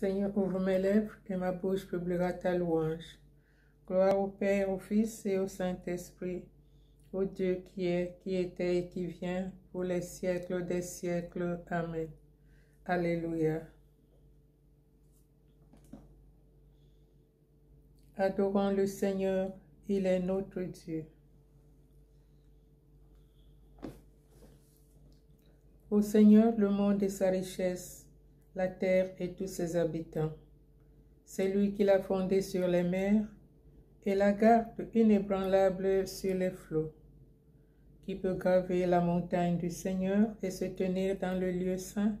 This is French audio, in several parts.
Seigneur, ouvre mes lèvres et ma bouche publiera ta louange. Gloire au Père, au Fils et au Saint-Esprit, au Dieu qui est, qui était et qui vient, pour les siècles des siècles. Amen. Alléluia. Adorons le Seigneur, il est notre Dieu. Au Seigneur, le monde et sa richesse, la terre et tous ses habitants. C'est lui qui l'a fondée sur les mers et la garde inébranlable sur les flots. Qui peut graver la montagne du Seigneur et se tenir dans le lieu saint?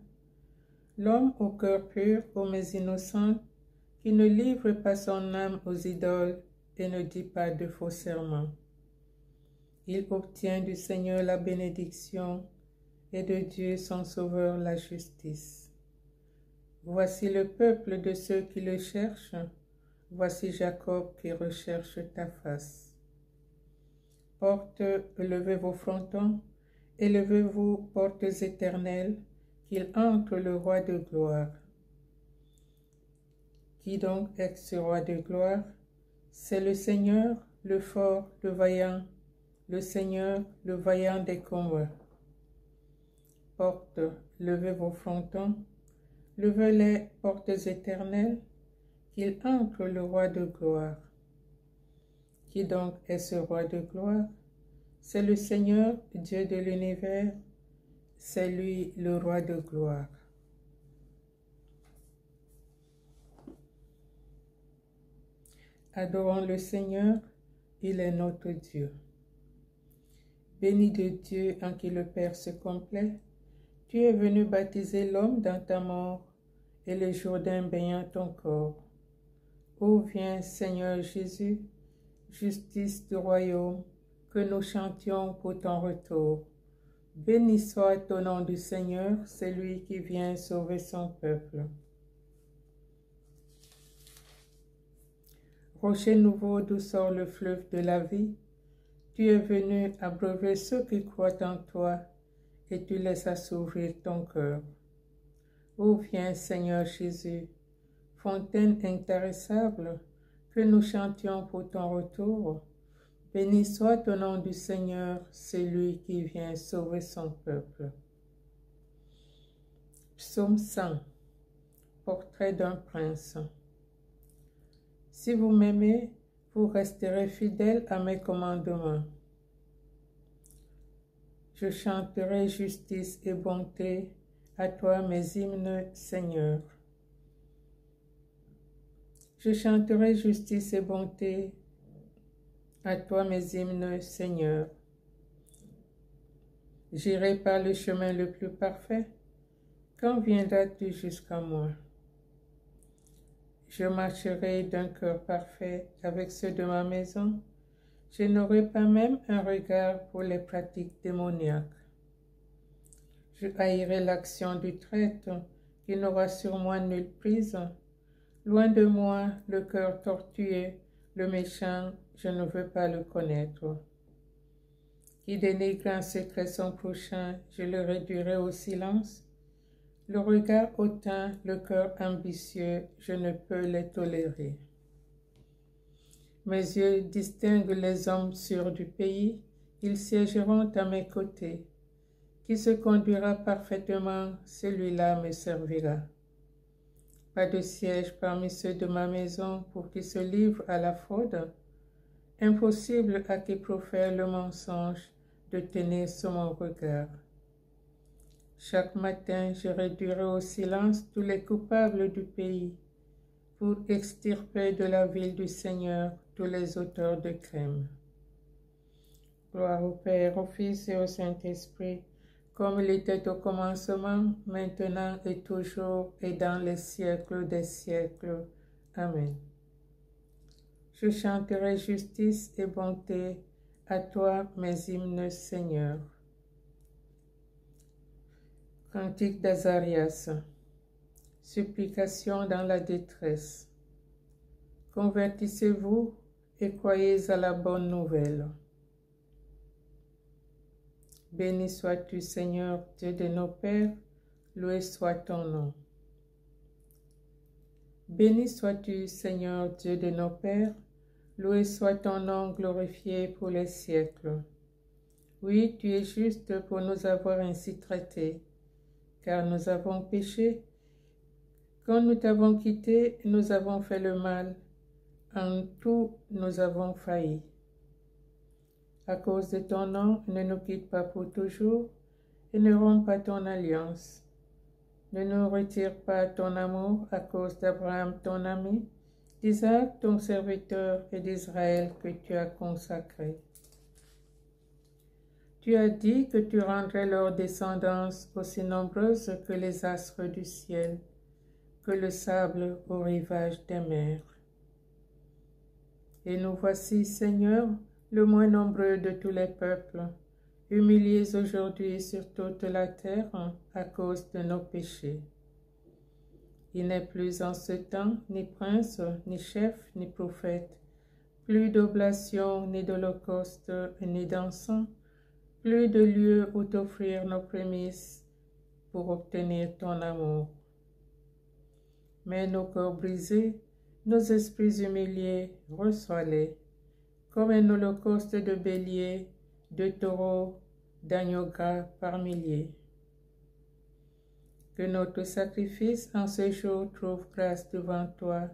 L'homme au cœur pur, aux mains innocentes, qui ne livre pas son âme aux idoles et ne dit pas de faux serments. Il obtient du Seigneur la bénédiction et de Dieu son Sauveur la justice. Voici le peuple de ceux qui le cherchent, voici Jacob qui recherche ta face. Porte, levez vos frontons, élevez-vous, portes éternelles, qu'il entre le roi de gloire. Qui donc est ce roi de gloire? C'est le Seigneur, le fort, le vaillant, le Seigneur, le vaillant des combats. Porte, levez vos frontons, levez les portes éternelles, qu'il entre le roi de gloire. Qui donc est ce roi de gloire? C'est le Seigneur, Dieu de l'univers, c'est lui le roi de gloire. Adorons le Seigneur, il est notre Dieu. Béni de Dieu en qui le Père se complaît, tu es venu baptiser l'homme dans ta mort et le Jourdain baignant ton corps. Ô viens Seigneur Jésus, justice du royaume, que nous chantions pour ton retour. Béni soit au nom du Seigneur, c'est lui qui vient sauver son peuple. Rocher nouveau d'où sort le fleuve de la vie, tu es venu abreuver ceux qui croient en toi et tu laisses s'ouvrir ton cœur. Ô viens Seigneur Jésus, fontaine intarissable, que nous chantions pour ton retour. Béni soit au nom du Seigneur, c'est lui qui vient sauver son peuple. Psaume 100 Portrait d'un prince Si vous m'aimez, vous resterez fidèle à mes commandements. Je chanterai justice et bonté à toi mes hymnes, Seigneur. Je chanterai justice et bonté à toi mes hymnes, Seigneur. J'irai par le chemin le plus parfait. Quand viendras-tu jusqu'à moi? Je marcherai d'un cœur parfait avec ceux de ma maison. Je n'aurai pas même un regard pour les pratiques démoniaques. Je haïrai l'action du traître qui n'aura sur moi nulle prise. Loin de moi le cœur tortueux, le méchant, je ne veux pas le connaître. Qui dénigre en secret son prochain, je le réduirai au silence. Le regard hautain, le cœur ambitieux, je ne peux les tolérer. Mes yeux distinguent les hommes sûrs du pays, ils siégeront à mes côtés. Qui se conduira parfaitement, celui-là me servira. Pas de siège parmi ceux de ma maison pour qui se livre à la fraude. Impossible à qui profère le mensonge de tenir sur mon regard. Chaque matin, je réduirai au silence tous les coupables du pays pour extirper de la ville du Seigneur tous les auteurs de crimes. Gloire au Père, au Fils et au Saint-Esprit, comme il était au commencement, maintenant et toujours, et dans les siècles des siècles. Amen. Je chanterai justice et bonté à toi, mes hymnes, Seigneur. Cantique d'Azarias. Supplication dans la détresse. Convertissez-vous et croyez à la bonne nouvelle. Béni sois-tu, Seigneur, Dieu de nos pères, loué soit ton nom. Béni sois-tu, Seigneur Dieu de nos pères, loué soit ton nom glorifié pour les siècles. Oui, tu es juste pour nous avoir ainsi traités, car nous avons péché. Quand nous t'avons quitté, nous avons fait le mal. En tout, nous avons failli. À cause de ton nom, ne nous quitte pas pour toujours et ne romps pas ton alliance. Ne nous retire pas ton amour à cause d'Abraham, ton ami, d'Isaac, ton serviteur, et d'Israël que tu as consacré. Tu as dit que tu rendrais leur descendance aussi nombreuse que les astres du ciel, que le sable au rivage des mers. Et nous voici, Seigneur, le moins nombreux de tous les peuples, humiliés aujourd'hui sur toute la terre à cause de nos péchés. Il n'est plus en ce temps ni prince, ni chef, ni prophète, plus d'oblation, ni d'holocauste, ni d'encens, plus de lieu où t'offrir nos prémices pour obtenir ton amour. Mais nos corps brisés, nos esprits humiliés, reçois-les, comme un holocauste de béliers, de taureaux, d'agneaux gras par milliers. Que notre sacrifice en ce jour trouve grâce devant toi,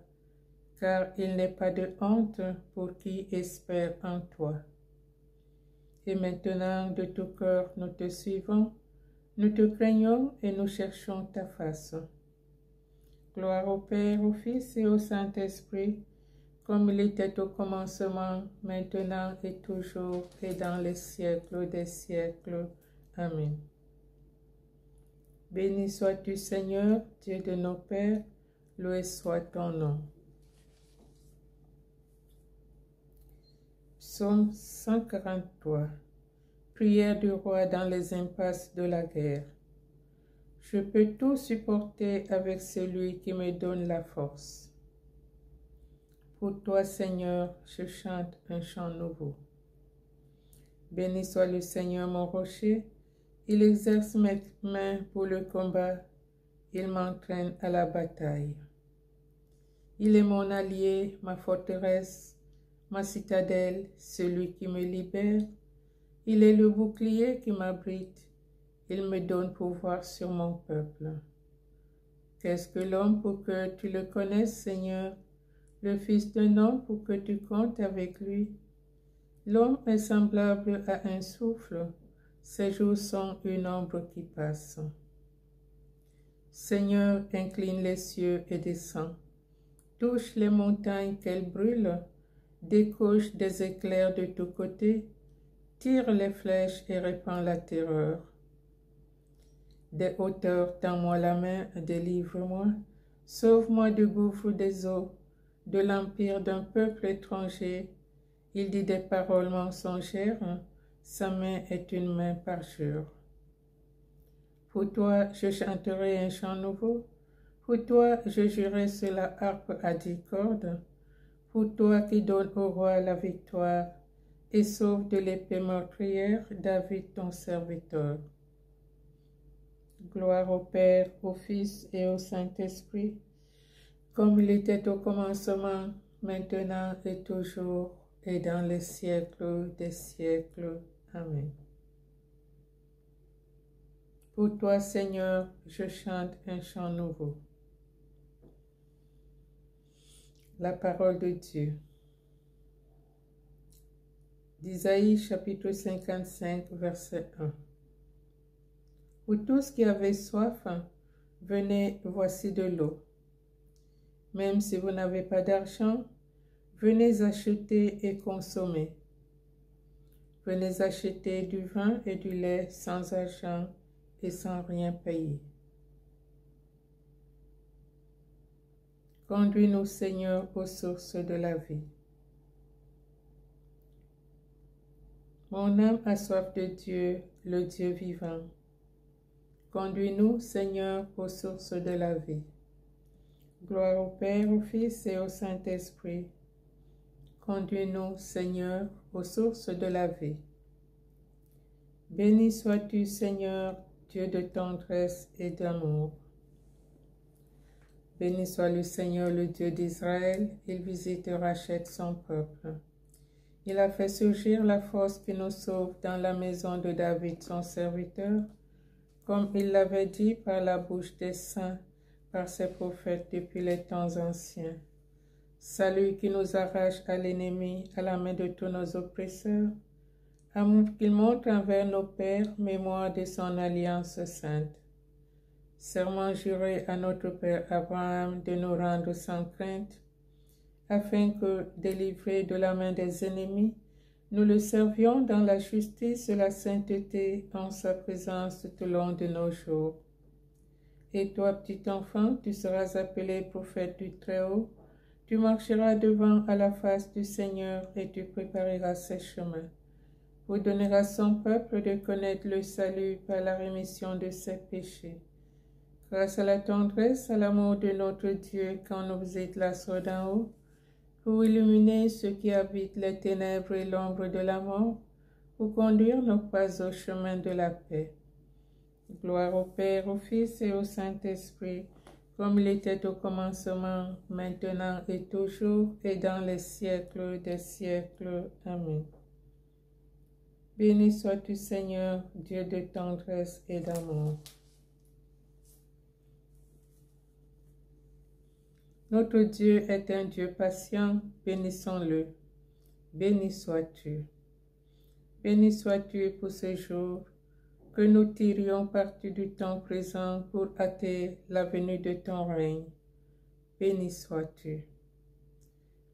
car il n'est pas de honte pour qui espère en toi. Et maintenant, de tout cœur, nous te suivons, nous te craignons et nous cherchons ta face. Gloire au Père, au Fils et au Saint-Esprit, comme il était au commencement, maintenant et toujours, et dans les siècles des siècles. Amen. Béni sois-tu, Seigneur, Dieu de nos pères, loué soit ton nom. Psaume 143 Prière du roi dans les impasses de la guerre. Je peux tout supporter avec celui qui me donne la force. Pour toi, Seigneur, je chante un chant nouveau. Béni soit le Seigneur mon rocher, il exerce mes mains pour le combat, il m'entraîne à la bataille. Il est mon allié, ma forteresse, ma citadelle, celui qui me libère. Il est le bouclier qui m'abrite, il me donne pouvoir sur mon peuple. Qu'est-ce que l'homme pour que tu le connaisses, Seigneur? Le Fils d'un homme pour que tu comptes avec lui. L'homme est semblable à un souffle, ses jours sont une ombre qui passe. Seigneur, incline les cieux et descends. Touche les montagnes qu'elles brûlent, décoche des éclairs de tous côtés, tire les flèches et répand la terreur. Des hauteurs, tends-moi la main, délivre-moi, sauve-moi du gouffre des eaux, de l'empire d'un peuple étranger. Il dit des paroles mensongères, sa main est une main parjure. Pour toi, je chanterai un chant nouveau. Pour toi, je jurerai sur la harpe à dix cordes. Pour toi qui donnes au roi la victoire et sauve de l'épée meurtrière David ton serviteur. Gloire au Père, au Fils et au Saint-Esprit comme il était au commencement, maintenant et toujours, et dans les siècles des siècles. Amen. Pour toi, Seigneur, je chante un chant nouveau. La parole de Dieu. D'Isaïe chapitre 55, verset 1. Pour tous qui avaient soif, venez, voici de l'eau. Même si vous n'avez pas d'argent, venez acheter et consommer. Venez acheter du vin et du lait sans argent et sans rien payer. Conduis-nous, Seigneur, aux sources de la vie. Mon âme a soif de Dieu, le Dieu vivant. Conduis-nous, Seigneur, aux sources de la vie. Gloire au Père, au Fils et au Saint-Esprit. Conduis-nous, Seigneur, aux sources de la vie. Béni sois-tu, Seigneur, Dieu de tendresse et d'amour. Béni soit le Seigneur, le Dieu d'Israël, il visite et rachète son peuple. Il a fait surgir la force qui nous sauve dans la maison de David, son serviteur, comme il l'avait dit par la bouche des saints, par ses prophètes depuis les temps anciens. Salut qui nous arrache à l'ennemi, à la main de tous nos oppresseurs, amour qu'il montre envers nos pères, mémoire de son alliance sainte serment juré à notre Père Abraham de nous rendre sans crainte, afin que, délivrés de la main des ennemis, nous le servions dans la justice et la sainteté en sa présence tout au long de nos jours. Et toi, petit enfant, tu seras appelé prophète du Très-Haut, tu marcheras devant à la face du Seigneur et tu prépareras ses chemins, pour donner à son peuple de connaître le salut par la rémission de ses péchés. Grâce à la tendresse, à l'amour de notre Dieu, quand nous là d'en haut, pour illuminer ceux qui habitent les ténèbres et l'ombre de la mort, pour conduire nos pas au chemin de la paix. Gloire au Père, au Fils et au Saint-Esprit, comme il était au commencement, maintenant et toujours, et dans les siècles des siècles. Amen. Béni sois-tu Seigneur, Dieu de tendresse et d'amour. Notre Dieu est un Dieu patient, bénissons-le. Béni sois-tu. Béni sois-tu pour ce jour, que nous tirions parti du temps présent pour hâter la venue de ton règne. Béni sois-tu.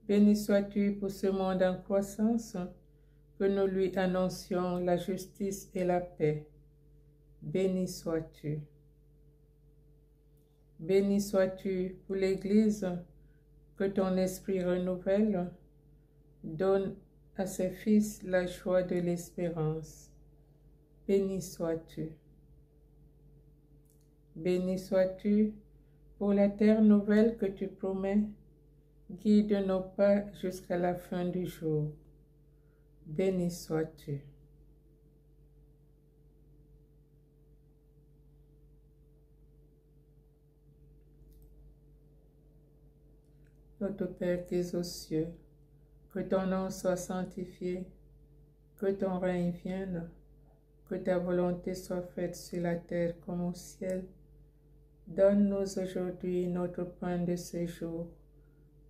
Béni sois-tu pour ce monde en croissance, que nous lui annoncions la justice et la paix. Béni sois-tu. Béni sois-tu pour l'Église que ton esprit renouvelle, donne à ses fils la joie de l'espérance. Béni sois-tu. Béni sois-tu pour la terre nouvelle que tu promets, guide nos pas jusqu'à la fin du jour. Béni sois-tu. Notre Père qui es aux cieux, que ton nom soit sanctifié, que ton règne vienne, que ta volonté soit faite sur la terre comme au ciel. Donne-nous aujourd'hui notre pain de ce jour.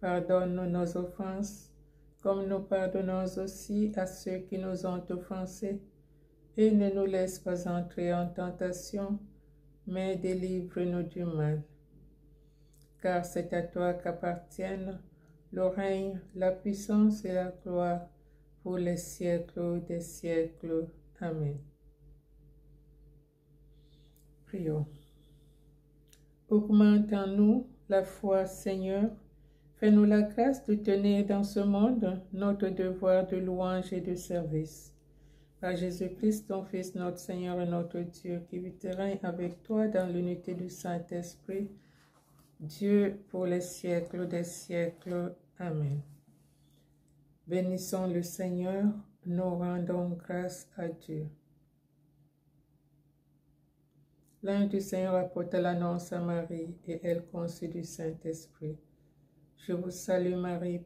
Pardonne-nous nos offenses, comme nous pardonnons aussi à ceux qui nous ont offensés. Et ne nous laisse pas entrer en tentation, mais délivre-nous du mal car c'est à toi qu'appartiennent le règne, la puissance et la gloire pour les siècles des siècles. Amen. Prions. Augmente en nous la foi, Seigneur. Fais-nous la grâce de tenir dans ce monde notre devoir de louange et de service. Par Jésus-Christ, ton Fils, notre Seigneur et notre Dieu, qui vit avec toi dans l'unité du Saint-Esprit, Dieu pour les siècles des siècles. Amen. Bénissons le Seigneur, nous rendons grâce à Dieu. L'un du Seigneur apporta l'annonce à Marie et elle conçut du Saint-Esprit. Je vous salue Marie,